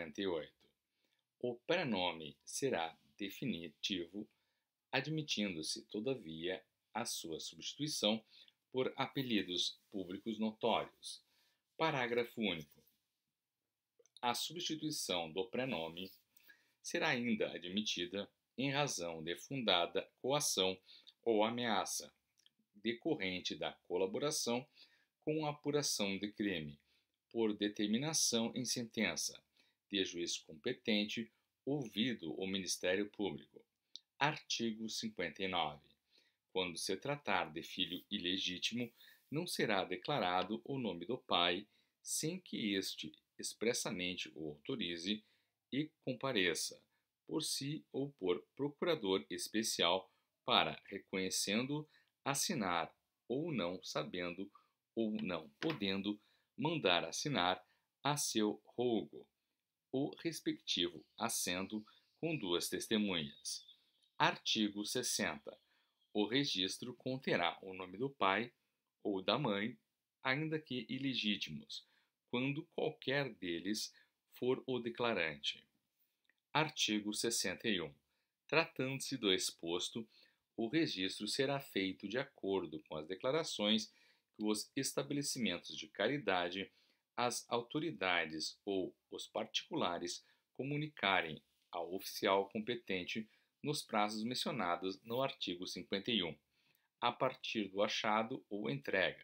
58. O prenome será definitivo, admitindo-se, todavia, a sua substituição por apelidos públicos notórios. Parágrafo único. A substituição do prenome será ainda admitida em razão de fundada coação ou ameaça, decorrente da colaboração com a apuração de crime, por determinação em sentença, de juiz competente, ouvido o Ministério Público. Artigo 59. Quando se tratar de filho ilegítimo, não será declarado o nome do pai sem que este expressamente o autorize e compareça, por si ou por procurador especial, para, reconhecendo, assinar ou não sabendo ou não podendo, mandar assinar a seu rogo o respectivo assento com duas testemunhas. Artigo 60. O registro conterá o nome do pai ou da mãe, ainda que ilegítimos, quando qualquer deles for o declarante. Artigo 61. Tratando-se do exposto, o registro será feito de acordo com as declarações que os estabelecimentos de caridade, as autoridades ou os particulares comunicarem ao oficial competente nos prazos mencionados no artigo 51, a partir do achado ou entrega,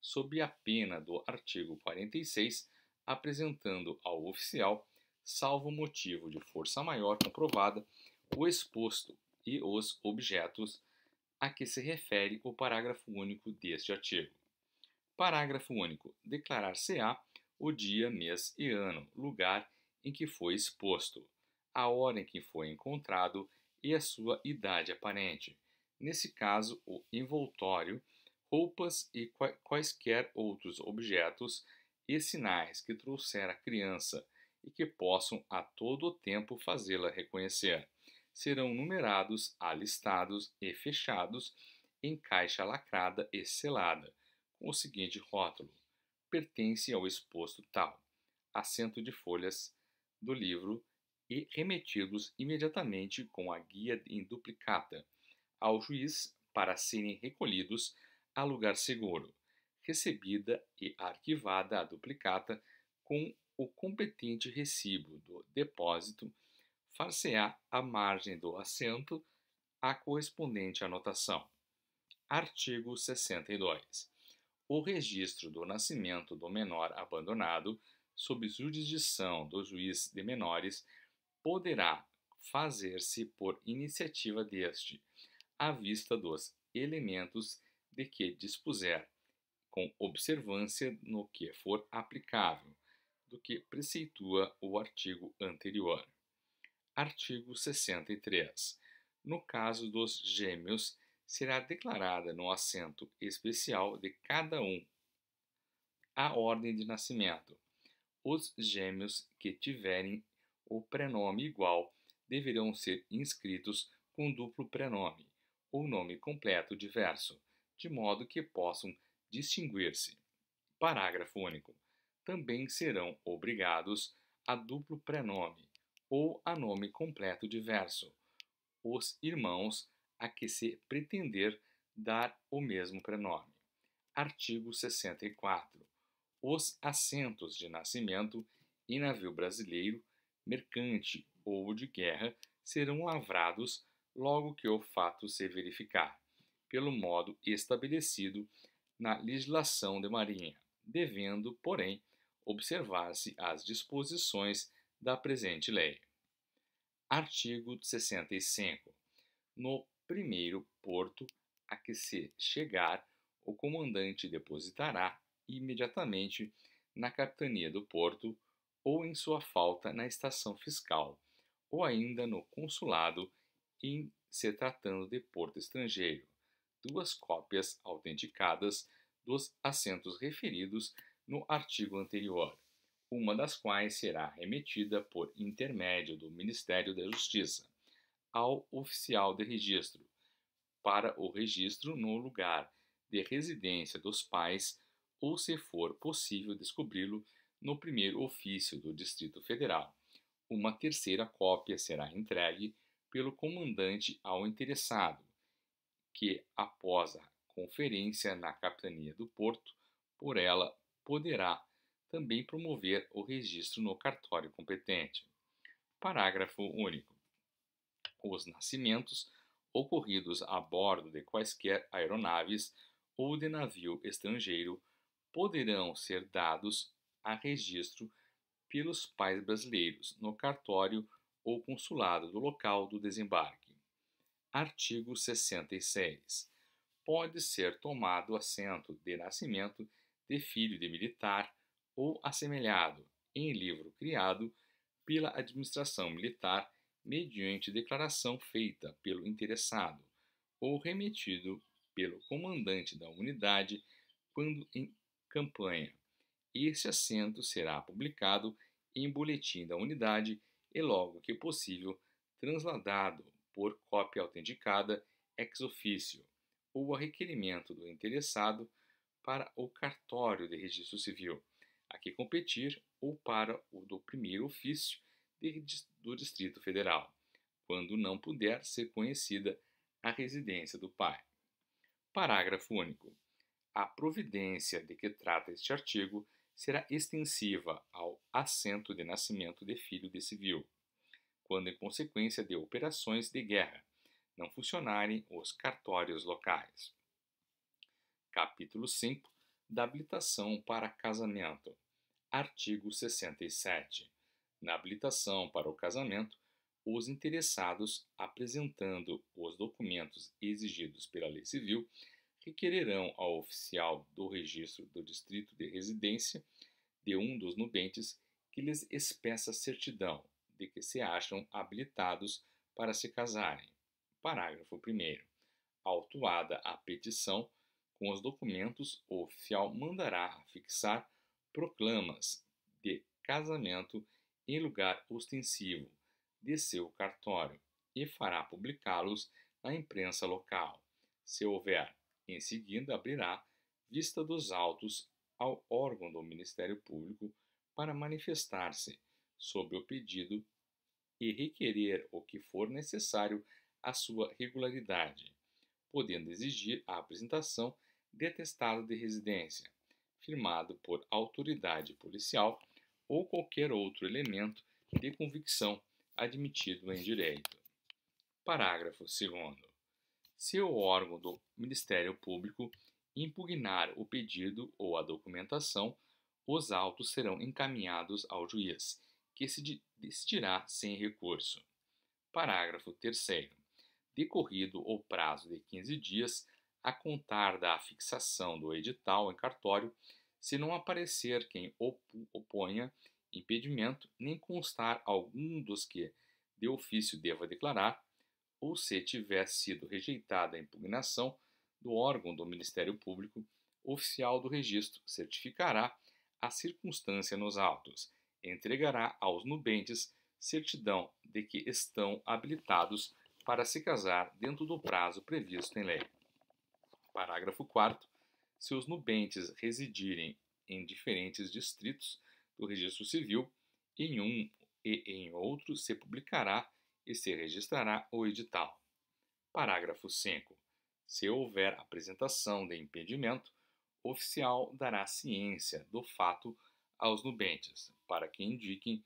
sob a pena do artigo 46, apresentando ao oficial, salvo motivo de força maior comprovada, o exposto e os objetos a que se refere o parágrafo único deste artigo. Parágrafo único. Declarar-se-á o dia, mês e ano, lugar em que foi exposto, a hora em que foi encontrado e a sua idade aparente. Nesse caso, o envoltório, roupas e quaisquer outros objetos e sinais que trouxer a criança e que possam a todo o tempo fazê-la reconhecer serão numerados, alistados e fechados em caixa lacrada e selada, com o seguinte rótulo: pertence ao exposto tal, assento de folhas do livro e remetidos imediatamente com a guia em duplicata ao juiz para serem recolhidos a lugar seguro, recebida e arquivada a duplicata com o competente recibo do depósito far-se-á à margem do assento a correspondente anotação. Artigo 62. O registro do nascimento do menor abandonado, sob jurisdição do juiz de menores, poderá fazer-se por iniciativa deste, à vista dos elementos de que dispuser, com observância no que for aplicável, do que preceitua o artigo anterior. Artigo 63. No caso dos gêmeos, será declarada no assento especial de cada um a ordem de nascimento. Os gêmeos que tiverem o prenome igual deverão ser inscritos com duplo prenome ou nome completo diverso, de modo que possam distinguir-se. Parágrafo único. Também serão obrigados a duplo prenome ou a nome completo diverso, os irmãos a que se pretender dar o mesmo prenome. Artigo 64. Os assentos de nascimento em navio brasileiro, mercante ou de guerra serão lavrados logo que o fato se verificar, pelo modo estabelecido na legislação de marinha, devendo, porém, observar-se as disposições da presente lei. Artigo 65. No primeiro porto a que se chegar, o comandante depositará imediatamente na capitania do porto ou em sua falta na estação fiscal, ou ainda no consulado em se tratando de porto estrangeiro, duas cópias autenticadas dos assentos referidos no artigo anterior uma das quais será remetida por intermédio do Ministério da Justiça ao oficial de registro, para o registro no lugar de residência dos pais ou, se for possível descobri-lo, no primeiro ofício do Distrito Federal, Uma terceira cópia será entregue pelo comandante ao interessado, que, após a conferência na capitania do porto, por ela poderá também promover o registro no cartório competente. Parágrafo único. Os nascimentos ocorridos a bordo de quaisquer aeronaves ou de navio estrangeiro poderão ser dados a registro pelos pais brasileiros no cartório ou consulado do local do desembarque. Artigo 66. Pode ser tomado assento de nascimento de filho de militar ou assemelhado em livro criado pela administração militar mediante declaração feita pelo interessado ou remetido pelo comandante da unidade quando em campanha. Esse assento será publicado em boletim da unidade e, logo que possível, transladado por cópia autenticada ex officio ou a requerimento do interessado para o cartório de registro civil, a que competir, ou para o do primeiro ofício de, do Distrito Federal, quando não puder ser conhecida a residência do pai. Parágrafo único. A providência de que trata este artigo será extensiva ao assento de nascimento de filho de civil, quando em consequência de operações de guerra não funcionarem os cartórios locais. Capítulo 5 da habilitação para casamento. Artigo 67. Na habilitação para o casamento, os interessados, apresentando os documentos exigidos pela lei civil, requererão ao oficial do registro do distrito de residência de um dos nubentes que lhes espeça certidão de que se acham habilitados para se casarem. Parágrafo 1. Autuada a petição, com os documentos, o oficial mandará fixar proclamas de casamento em lugar ostensivo de seu cartório e fará publicá-los na imprensa local. Se houver, em seguida abrirá vista dos autos ao órgão do Ministério Público para manifestar-se sobre o pedido e requerer o que for necessário à sua regularidade, podendo exigir a apresentação de atestado de residência, firmado por autoridade policial ou qualquer outro elemento de convicção admitido em direito. Parágrafo 2. Se o órgão do Ministério Público impugnar o pedido ou a documentação, os autos serão encaminhados ao juiz, que se decidirá sem recurso. Parágrafo 3. Decorrido o prazo de 15 dias a contar da fixação do edital em cartório, se não aparecer quem oponha impedimento, nem constar algum dos que de ofício deva declarar, ou se tiver sido rejeitada a impugnação do órgão do Ministério Público, oficial do registro certificará a circunstância nos autos, entregará aos nubentes certidão de que estão habilitados para se casar dentro do prazo previsto em lei. Parágrafo 4. Se os nubentes residirem em diferentes distritos do registro civil, em um e em outro se publicará e se registrará o edital. Parágrafo 5. Se houver apresentação de impedimento, o oficial dará ciência do fato aos nubentes, para que indiquem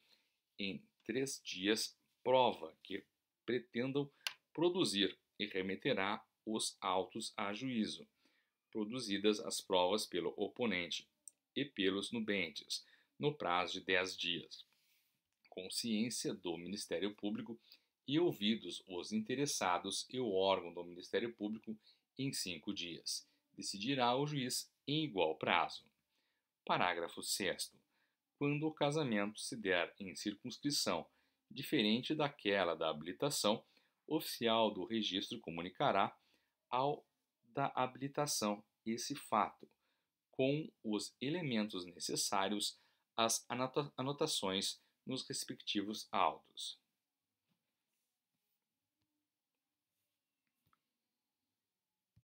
em três dias prova que pretendam produzir e remeterá os autos a juízo, produzidas as provas pelo oponente e pelos nubentes, no prazo de dez dias. Consciência do Ministério Público e ouvidos os interessados e o órgão do Ministério Público em cinco dias. Decidirá o juiz em igual prazo. Parágrafo 6. Quando o casamento se der em circunscrição diferente daquela da habilitação, o oficial do registro comunicará ao da habilitação esse fato, com os elementos necessários às anotações nos respectivos autos.